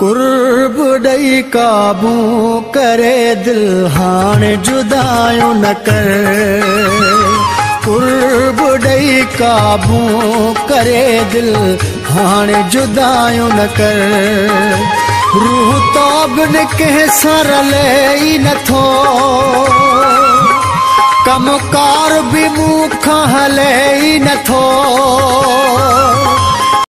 ڪرب ڏيئي قابو ڪري دل هاڻي جدايون نه ڪر. ڪرب ڏيئي قابو ڪري دل هاڻي جدايون نه ڪر. روهه تو بن ڪنهن سان رلي ئي نٿو. ڪم ڪار به مون کان هلي ئي نٿو.